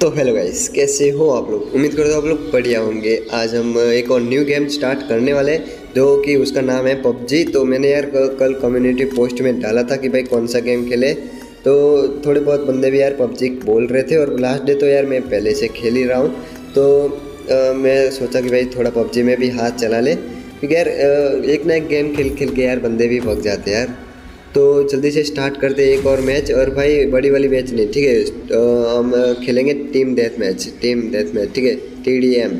तो hello guys कैसे हो आप लोग? उम्मीद करता हूँ आप लोग बढ़िया होंगे। आज हम एक और न्यू गेम स्टार्ट करने वाले हैं जो कि उसका नाम है पबजी। तो मैंने यार कल कम्युनिटी पोस्ट में डाला था कि भाई कौन सा गेम खेले। तो थोड़े बहुत बंदे भी यार पबजी बोल रहे थे और लास्ट डे तो यार मैं पहले से खेल ही रहा हूँ। तो आ, मैं सोचा कि भाई थोड़ा पबजी में भी हाथ चला ले। क्योंकि यार एक ना एक गेम खेल खेल के यार बंदे भी भग जाते यार। तो जल्दी से स्टार्ट करते एक और मैच और भाई बड़ी वाली मैच नहीं, ठीक है? तो हम खेलेंगे team death match team death match ठीक है? टी डी एम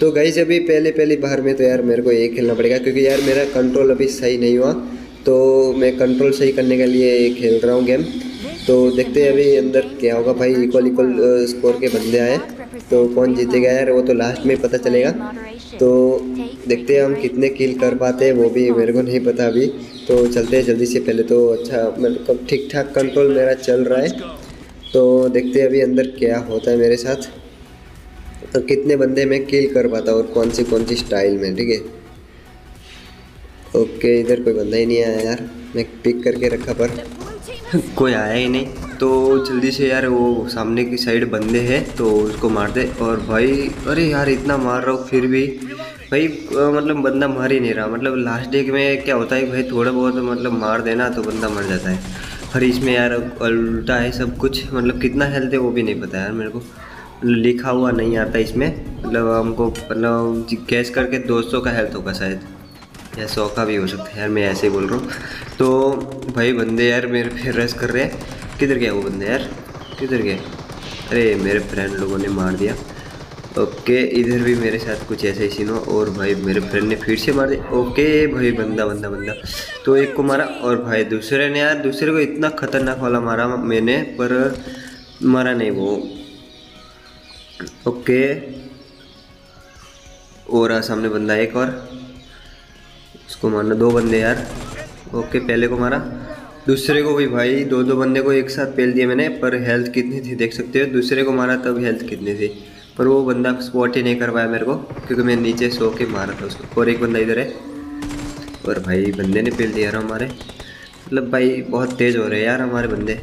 तो गई अभी पहले, पहली बाहर में तो यार मेरे को ये खेलना पड़ेगा क्योंकि यार मेरा कंट्रोल अभी सही नहीं हुआ। तो मैं कंट्रोल सही करने के लिए खेल रहा हूँ गेम तो देखते हैं अभी अंदर क्या होगा भाई इक्वल इक्वल स्कोर के बंदे आए। तो कौन जीतेगा यार, वो तो लास्ट में पता चलेगा। तो देखते हैं हम कितने किल कर पाते हैं, वो भी मेरे को नहीं पता अभी। तो चलते हैं जल्दी से, पहले तो अच्छा मतलब ठीक ठाक कंट्रोल मेरा चल रहा है। तो देखते हैं अभी अंदर क्या होता है मेरे साथ। तो कितने बंदे मैं किल कर पाता और कौन सी कौन सी स्टाइल में, ठीक है? ओके, इधर कोई बंदा ही नहीं आया यार, मैं पिक करके रखा पर। कोई आया ही नहीं। तो जल्दी से यार वो सामने की साइड बंदे हैं तो उसको मार दे। और भाई, अरे यार, इतना मार रहा हूँ, फिर भी। भाई मतलब बंदा मर ही नहीं रहा। मतलब लास्ट डे में क्या होता है भाई थोड़ा बहुत मतलब मार देना तो बंदा मर जाता है। पर इसमें यार उल्टा है सब कुछ। मतलब कितना हेल्थ है वो भी नहीं पता यार मेरे को। लिखा हुआ नहीं आता इसमें। मतलब हमको मतलब कैश करके दोस्तों का हेल्थ होगा शायद। या सौ का भी हो सकता है यार, मैं ऐसे ही बोल रहा हूँ। तो भाई बंदे यार मेरे फिर रेस कर रहे हैं। किधर गया वो बंदे यार? किधर गए अरे मेरे फ्रेंड लोगों ने मार दिया। ओके इधर भी मेरे साथ कुछ ऐसा ही सीन हो और भाई मेरे फ्रेंड ने फिर से मार दिया। ओके भाई बंदा बंदा बंदा। तो एक को मारा और भाई दूसरे ने यार, दूसरे को इतना खतरनाक वाला मारा मैंने, पर मारा नहीं वो। ओके और सामने बंदा एक और। उसको मारना, दो बंदे यार। ओके पहले को मारा। दूसरे को भी भाई, दो दो बंदे को एक साथ पेल दिया मैंने, पर हेल्थ कितनी थी देख सकते हो। दूसरे को मारा, तब हेल्थ कितनी थी। पर वो बंदा स्पॉट ही नहीं कर पाया मेरे को, क्योंकि मैं नीचे सो के मारा था उसको। और एक बंदा इधर है। और भाई, बंदे ने पेल दिया रहा हमारे। मतलब भाई, बहुत तेज़ हो रहे हैं यार हमारे बंदे।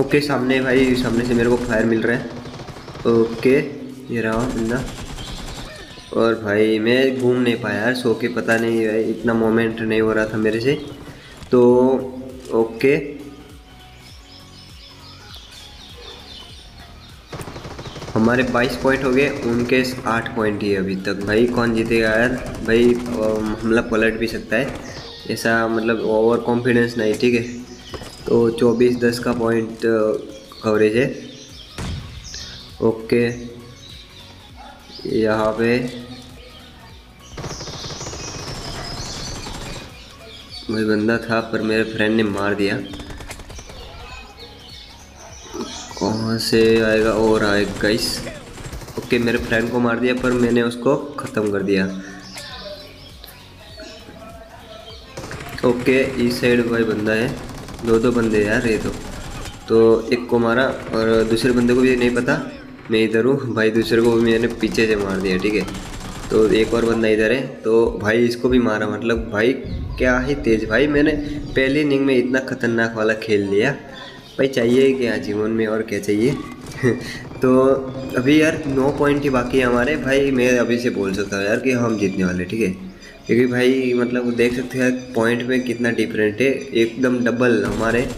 ओके सामने भाई, सामने से मेरे को फायर मिल रहा है। ओके ये रहा बंदा। और भाई, मैं घूम नहीं पाया यार, सो के पता नहीं भाई इतना मोमेंट नहीं हो रहा था मेरे से। तो ओके हमारे 22 पॉइंट हो गए, उनके 8 पॉइंट ही अभी तक। भाई, कौन जीतेगा यार? भाई हमला पलट भी सकता है। ऐसा मतलब ओवर कॉन्फिडेंस नहीं, ठीक है? तो 24 दस का पॉइंट कवरेज है। ओके यहाँ पे भाई बंदा था, पर मेरे फ्रेंड ने मार दिया। कहाँ से आएगा? और आएगा गाइस ओके मेरे फ्रेंड को मार दिया, पर मैंने उसको ख़त्म कर दिया। ओके इस साइड भाई बंदा है। दो दो बंदे यार, ये तो तो एक को मारा, और दूसरे बंदे को भी नहीं पता। मैं इधर हूँ, भाई दूसरे को भी मैंने पीछे से मार दिया, ठीक है? तो एक और बंदा इधर है तो भाई इसको भी मारा मतलब भाई क्या ही तेज़। भाई मैंने पहली इनिंग में इतना खतरनाक वाला खेल लिया। भाई चाहिए क्या जीवन में और क्या चाहिए? तो अभी यार नौ पॉइंट ही बाकी है हमारे। भाई मैं अभी से बोल सकता हूँ यार कि हम जीतने वाले ठीक है? क्योंकि भाई मतलब देख सकते हैं पॉइंट में कितना डिफरेंट है। एकदम डबल हमारे।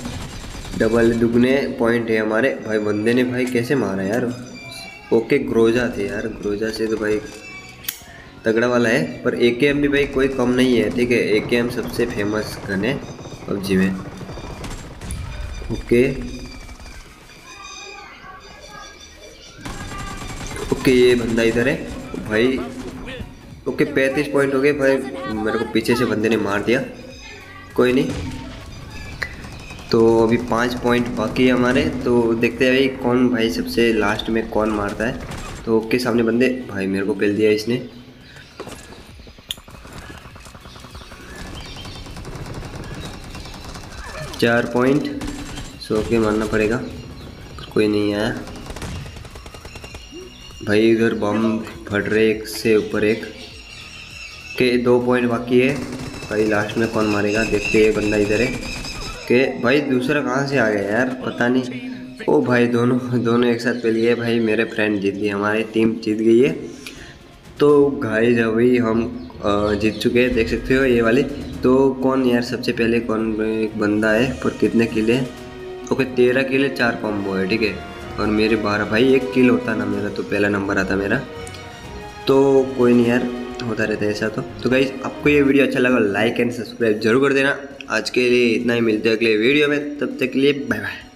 डबल दुगने पॉइंट है हमारे। भाई बंदे ने भाई कैसे मारा यार? ओके ग्रोजा थे यार। ग्रोजा से तो भाई तगड़ा वाला है। पर ए भी भाई कोई कम नहीं है, ठीक है? ए सबसे फ़ेमस गन है, पबजी में। ओके। ओके, ये बंदा इधर है। भाई, ओके, पैंतीस पॉइंट हो गए। भाई, मेरे को पीछे से बंदे ने मार दिया। कोई नहीं। तो अभी पाँच पॉइंट बाकी है हमारे। तो देखते हैं भाई कौन भाई सबसे लास्ट में कौन मारता है। तो ओके, सामने बंदे। भाई, मेरे को पेल दिया इसने। चार पॉइंट सो के मारना पड़ेगा। कोई नहीं आया। भाई, इधर बम फट रहे एक से ऊपर एक। के दो पॉइंट बाकी है। भाई लास्ट में कौन मारेगा? देखते हैं बंदा इधर है। के भाई, दूसरा कहाँ से आ गया यार? पता नहीं। ओ भाई, दोनों दोनों एक साथ पे लिए। भाई, मेरे फ्रेंड जीत गए हमारी टीम जीत गई है। तो गाइस अभी हम जीत चुके हैं। देख सकते हो ये वाली। तो कौन यार सबसे पहले? कौन एक बंदा है? पर कितने किले ओके तेरह के लिए चार कॉम्बो है, ठीक है? और मेरे बारह भाई, एक किल होता ना मेरा तो पहला नंबर आता मेरा। तो कोई नहीं यार, होता रहता है ऐसा तो। तो गाइज़ आपको ये वीडियो अच्छा लगा लाइक एंड सब्सक्राइब ज़रूर कर देना। आज के लिए इतना ही, मिलते हैं अगले वीडियो में, तब तक के लिए बाय बाय